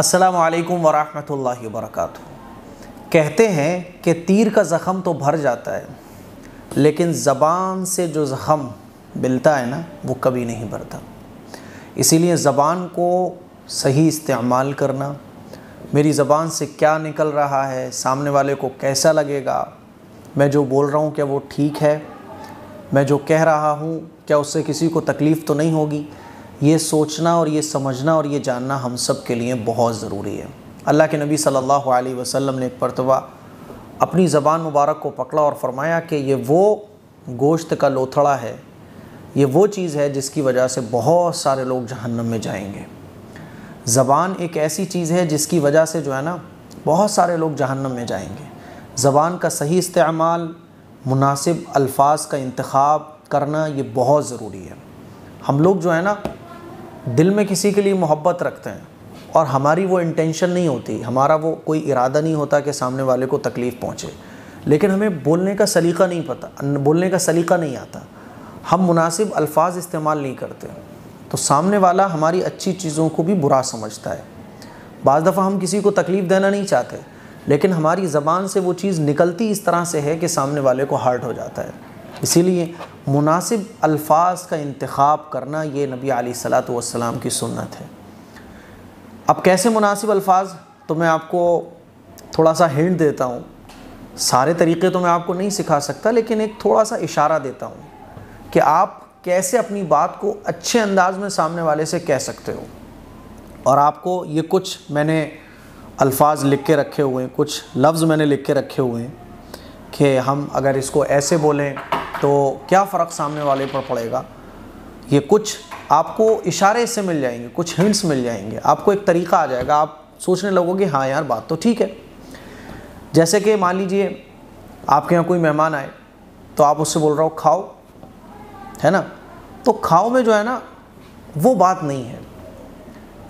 असलकम वरहमल वरक कहते हैं कि तीर का ज़ख़म तो भर जाता है, लेकिन ज़बान से जो ज़ख़म मिलता है ना, वो कभी नहीं भरता। इसीलिए ज़बान को सही इस्तेमाल करना, मेरी ज़बान से क्या निकल रहा है, सामने वाले को कैसा लगेगा, मैं जो बोल रहा हूँ क्या वो ठीक है, मैं जो कह रहा हूँ क्या उससे किसी को तकलीफ़ तो नहीं होगी ये सोचना और ये समझना और ये जानना हम सब के लिए बहुत ज़रूरी है। अल्लाह के नबी सल्लल्लाहु अलैहि वसल्लम ने एक परतवा अपनी ज़बान मुबारक को पकड़ा और फरमाया कि ये वो गोश्त का लोथड़ा है, ये वो चीज़ है जिसकी वजह से बहुत सारे लोग जहन्नम में जाएँगे। ज़बान एक ऐसी चीज़ है जिसकी वजह से जो है ना, बहुत सारे लोग जहन्नम में जाएँगे। ज़बान का सही इस्तेमाल, मुनासिब अल्फाज का इंतखब करना ये बहुत ज़रूरी है। हम लोग जो है ना दिल में किसी के लिए मोहब्बत रखते हैं और हमारी वो इंटेंशन नहीं होती, हमारा वो कोई इरादा नहीं होता कि सामने वाले को तकलीफ़ पहुँचे। लेकिन हमें बोलने का सलीका नहीं पता बोलने का सलीका नहीं आता। हम मुनासिब अल्फाज इस्तेमाल नहीं करते। तो सामने वाला हमारी अच्छी चीज़ों को भी बुरा समझता है। बज़ दफ़ा हम किसी को तकलीफ़ देना नहीं चाहते, लेकिन हमारी ज़बान से वो चीज़ निकलती इस तरह से है कि सामने वाले को हार्ट हो जाता है। इसीलिए मुनासिब अल्फाज का इंतखब करना ये नबी सलाम की सुन्नत है। अब कैसे मुनासिब अल्फाज? तो मैं आपको थोड़ा सा हिंट देता हूँ। सारे तरीक़े तो मैं आपको नहीं सिखा सकता, लेकिन एक थोड़ा सा इशारा देता हूँ कि आप कैसे अपनी बात को अच्छे अंदाज में सामने वाले से कह सकते हो। और आपको ये कुछ मैंने अल्फाज लिख के रखे हुए हैं, कुछ लफ्ज़ मैंने लिख के रखे हुए हैं कि हम अगर इसको ऐसे बोलें तो क्या फ़र्क सामने वाले पर पड़ेगा? ये कुछ आपको इशारे से मिल जाएँगे, कुछ हिंट्स मिल जाएँगे। आपको एक तरीका आ जाएगा। आप सोचने लगोगे हाँ यार, बात तो ठीक है। जैसे कि मान लीजिए आपके यहाँ कोई मेहमान आए तो आप उससे बोल रहे हो, खाओ। है ना? तो खाओ में जो है ना, वो बात नहीं है।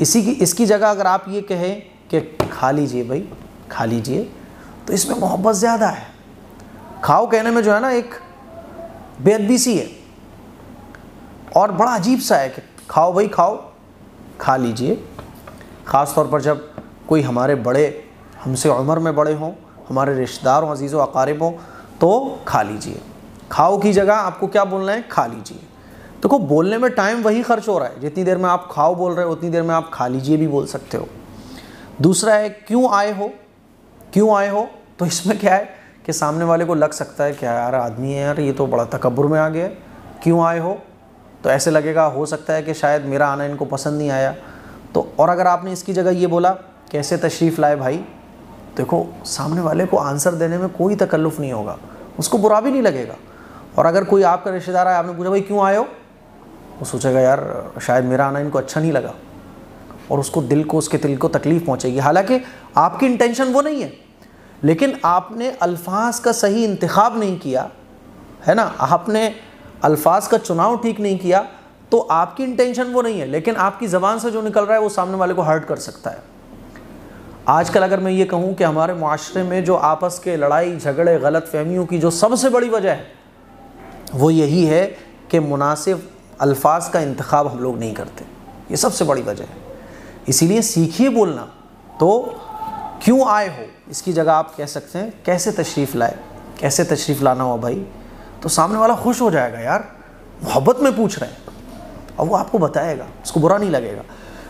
इसी की, इसकी जगह अगर आप ये कहें कि खा लीजिए भाई, खा लीजिए। तो इसमें मोहब्बत ज़्यादा है। खाओ कहने में जो है ना, एक बेअदबी सी है। और बड़ा अजीब सा है कि खाओ भाई, खाओ, खा लीजिए। ख़ास तौर पर जब कोई हमारे बड़े, हमसे उम्र में बड़े हों, हमारे रिश्तेदार हों, अज़ीज़, अकारब हों तो खा लीजिए। खाओ की जगह आपको क्या बोलना है? खा लीजिए। देखो तो बोलने में टाइम वही खर्च हो रहा है। जितनी देर में आप खाओ बोल रहे हो, उतनी देर में आप खा लीजिए भी बोल सकते हो। दूसरा है, क्यों आए हो? क्यों आए हो? तो इसमें क्या है? कि सामने वाले को लग सकता है क्या यार आदमी है यार, ये तो बड़ा तकबर में आ गया क्यों आए हो? तो ऐसे लगेगा, हो सकता है कि शायद मेरा आना इनको पसंद नहीं आया। तो और अगर आपने इसकी जगह ये बोला, कैसे तशरीफ़ लाए भाई? देखो, सामने वाले को आंसर देने में कोई तकल्लुफ़ नहीं होगा। उसको बुरा भी नहीं लगेगा। और अगर कोई आपका रिश्तेदार आया, आपने पूछा, भाई, क्यों आए हो? वो सोचेगा, यार, शायद मेरा आना इनको अच्छा नहीं लगा। और उसको दिल को, उसके दिल को तकलीफ़ पहुँचेगी। हालाँकि आपकी इंटेंशन वो नहीं है। लेकिन आपने अल्फाज का सही इंतखब नहीं किया, है ना? आपने अल्फाज का चुनाव ठीक नहीं किया तो आपकी इंटेंशन वो नहीं है, लेकिन आपकी ज़बान से जो निकल रहा है वो सामने वाले को हर्ट कर सकता है। आजकल अगर मैं ये कहूँ कि हमारे माशरे में जो आपस के लड़ाई, झगड़े गलत फहमियों की जो सबसे बड़ी वजह है, वो यही है कि मुनासिब अल्फाज का इंतखब हम लोग नहीं करते। ये सबसे बड़ी वजह है। इसीलिए सीखिए बोलना। तो क्यों आए हो? इसकी जगह आप कह सकते हैं, कैसे तशरीफ़ लाए? कैसे तशरीफ़ लाना हुआ भाई? तो सामने वाला खुश हो जाएगा, यार। मोहब्बत में पूछ रहे हैं। और वो आपको बताएगा, उसको बुरा नहीं लगेगा।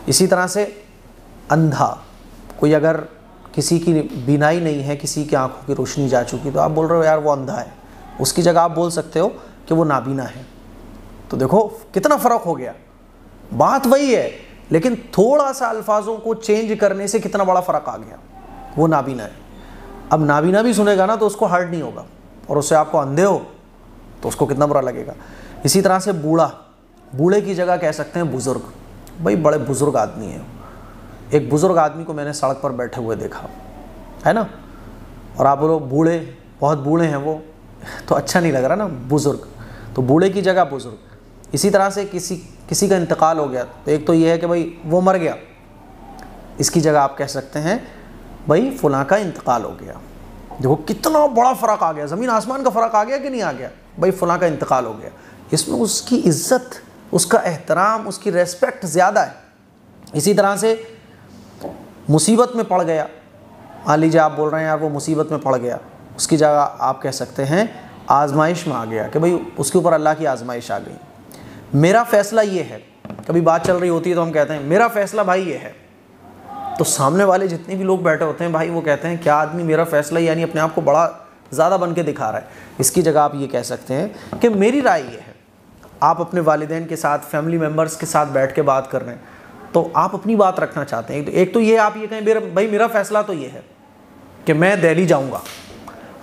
इसी तरह से अंधा, कोई अगर किसी की बीनाई नहीं है, किसी की आँखों की रोशनी जा चुकी तो आप बोल रहे हो, यार, वो अंधा है। उसकी जगह आप बोल सकते हो कि वो नाबीना है। तो देखो, कितना फ़र्क हो गया। बात वही है, लेकिन थोड़ा सा अल्फाजों को चेंज करने से कितना बड़ा फ़र्क आ गया। वो नाबीना है। अब नाबीना भी सुनेगा ना तो उसको हर्ट नहीं होगा और उससे आपको अंधे हो तो उसको कितना बुरा लगेगा। इसी तरह से बूढ़ा, बूढ़े की जगह कह सकते हैं बुज़ुर्ग। भाई, बड़े बुज़ुर्ग आदमी हैं। एक बुज़ुर्ग आदमी को मैंने सड़क पर बैठे हुए देखा, है ना? और आप बोलो, बूढ़े, बहुत बूढ़े हैं वो। तो अच्छा नहीं लग रहा ना, बुज़ुर्ग। तो बूढ़े की जगह बुज़ुर्ग। इसी तरह से किसी किसी का इंतकाल हो गया। तो एक तो ये है कि भाई, वो मर गया। इसकी जगह आप कह सकते हैं भाई, फ़लाँ का इंतकाल हो गया। देखो, कितना बड़ा फ़र्क आ गया। ज़मीन आसमान का फ़र्क आ गया कि नहीं आ गया? भाई, फ़लाँ का इंतकाल हो गया। इसमें उसकी इज़्ज़त, उसका एहतराम, उसकी रेस्पेक्ट ज़्यादा है। इसी तरह से मुसीबत में पड़ गया। मान लीजिए आप बोल रहे हैं, यार, वो मुसीबत में पड़ गया। उसकी जगह आप कह सकते हैं, आजमाइश में आ गया कि भाई, उसके ऊपर अल्लाह की आजमाइश आ गई। मेरा फ़ैसला ये है। कभी बात चल रही होती है तो हम कहते हैं, मेरा फ़ैसला भाई ये है। तो सामने वाले जितने भी लोग बैठे होते हैं भाई, वो कहते हैं, क्या आदमी मेरा फ़ैसला यानी अपने आप को बड़ा ज़्यादा बन के दिखा रहा है। इसकी जगह आप ये कह सकते हैं कि मेरी राय ये है, आप अपने वालदेन के साथ, फैमिली मेंबर्स के साथ बैठ के बात कर रहे हैं तो आप अपनी बात रखना चाहते हैं। एक तो ये आप ये कहें, मेरा, भाई, मेरा फ़ैसला तो ये है कि मैं दिल्ली जाऊँगा।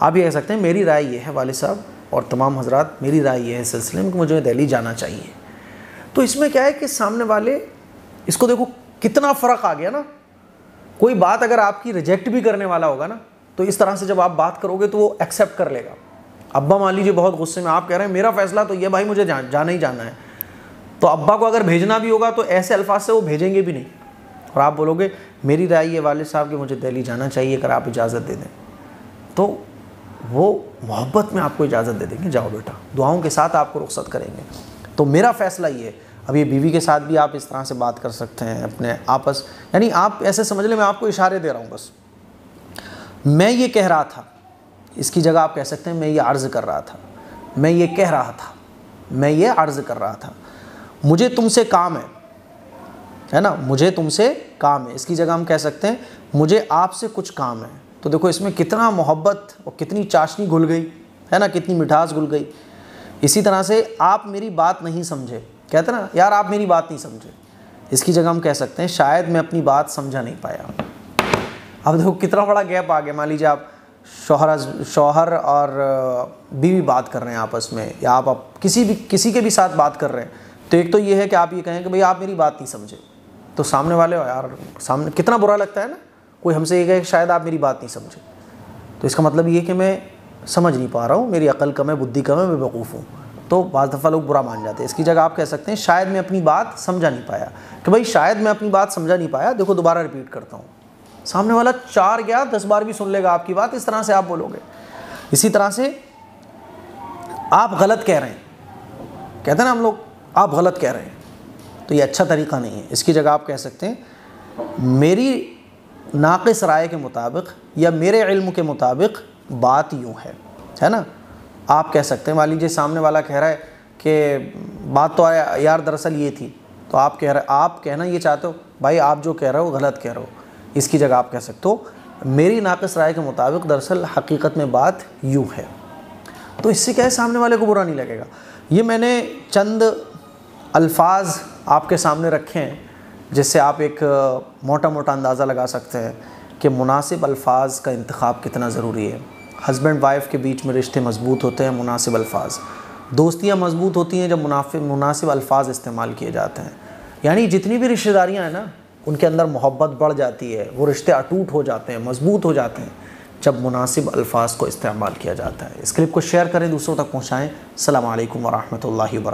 आप ये कह सकते हैं, मेरी राय ये है वाले साहब और तमाम हजरात, मेरी राय ये है इस सिलसिले में कि मुझे दिल्ली जाना चाहिए। तो इसमें क्या है कि सामने वाले, इसको देखो, कितना फ़र्क आ गया ना। कोई बात अगर आपकी रिजेक्ट भी करने वाला होगा ना तो इस तरह से जब आप बात करोगे तो वो एक्सेप्ट कर लेगा। अब्बा मान लीजिए बहुत गुस्से में आप कह रहे हैं मेरा फैसला तो ये भाई मुझे जा, जाना ही जाना है। तो अब्बा को अगर भेजना भी होगा तो ऐसे अल्फाज से वो भेजेंगे भी नहीं। और आप बोलोगे मेरी राय ये वाले साहब कि मुझे दिल्ली जाना चाहिए अगर आप इजाज़त दे दें। तो वो मोहब्बत में आपको इजाज़त दे देंगे जाओ बेटा दुआओं के साथ आपको रुख्सत करेंगे। तो मेरा फ़ैसला ये अब ये बीवी के साथ भी आप इस तरह से बात कर सकते हैं अपने आपस। यानी आप ऐसे समझ लें मैं आपको इशारे दे रहा हूँ बस। मैं ये कह रहा था, इसकी जगह आप कह सकते हैं मैं ये अर्ज़ कर रहा था। मैं ये कह रहा था, मैं ये अर्ज़ कर रहा था। मुझे तुमसे काम है है ना? मुझे तुमसे काम है। इसकी जगह हम कह सकते हैं मुझे आपसे कुछ काम है। तो देखो इसमें कितना मोहब्बत और कितनी चाशनी घुल गई, है ना? कितनी मिठास घुल गई। इसी तरह से आप मेरी बात नहीं समझे। कहते ना यार आप मेरी बात नहीं समझे। इसकी जगह हम कह सकते हैं शायद मैं अपनी बात समझा नहीं पाया। अब देखो कितना बड़ा गैप आ गया। मान लीजिए आप शोहर शोहर और बीवी बात कर रहे हैं आपस में या आप, आप किसी भी किसी के भी साथ बात कर रहे हैं तो एक तो ये है कि आप ये कहें कि भाई आप मेरी बात नहीं समझे। तो सामने वाले यार सामने कितना बुरा लगता है ना कोई हमसे ये कहे शायद आप मेरी बात नहीं समझे। तो इसका मतलब ये कि मैं समझ नहीं पा रहा हूँ मेरी अकल कम है बुद्धि कम है मैं बेवकूफ़ हूँ। तो बाज़ दफ़ा लोग बुरा मान जाते हैं। इसकी जगह आप कह सकते हैं, शायद मैं अपनी बात समझा नहीं पाया। कि भाई, शायद मैं अपनी बात समझा नहीं पाया, देखो दोबारा रिपीट करता हूँ। सामने वाला चार गया, दस बार भी सुन लेगा आपकी बात, इस तरह से आप बोलोगे। इसी तरह से आप गलत कह रहे हैं। कहते हैं ना हम लोग, आप गलत कह रहे हैं। तो ये अच्छा तरीक़ा नहीं है। इसकी जगह आप कह सकते हैं, मेरी नाक़स राय के मुताबिक या मेरे इल्म के मुताबिक बात यूँ है। है ना? आप कह सकते हैं। मान लीजिए सामने वाला कह रहा है कि बात तो आया, यार दरअसल ये थी। तो आप कह रहे, आप कहना ये चाहते हो, भाई आप जो कह रहे हो, गलत कह रहे हो। इसकी जगह आप कह सकते हो, मेरी नाकस राय के मुताबिक दरअसल हकीकत में बात यूँ है। तो इससे क्या है, सामने वाले को बुरा नहीं लगेगा। ये मैंने चंद अल्फाज आपके सामने रखे हैं, जिससे आप एक मोटा मोटा अंदाज़ा लगा सकते हैं कि मुनासिब अल्फाज का इंतखब कितना ज़रूरी है। हस्बैंड वाइफ के बीच में रिश्ते मज़बूत होते हैं, मुनासिब अल्फाज। दोस्तियाँ मज़बूत होती हैं जब मुनाफे, मुनासिब अल्फाज इस्तेमाल किए जाते हैं। यानी जितनी भी रिश्तेदारियाँ हैं ना, उनके अंदर मोहब्बत बढ़ जाती है, वो रिश्ते अटूट हो जाते हैं, मज़बूत हो जाते हैं, जब मुनासिब अल्फाज को इस्तेमाल किया जाता है। इस क्लिप को शेयर करें, दूसरों तक पहुँचाएँ। अल्लाम वरहमल वर्क